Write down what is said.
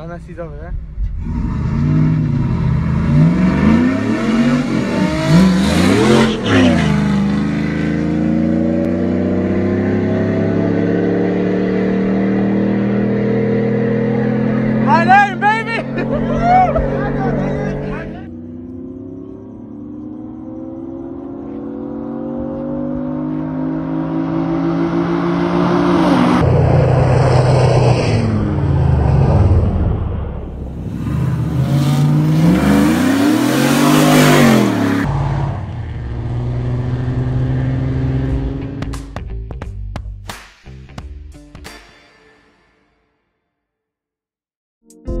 Ona siz over there. you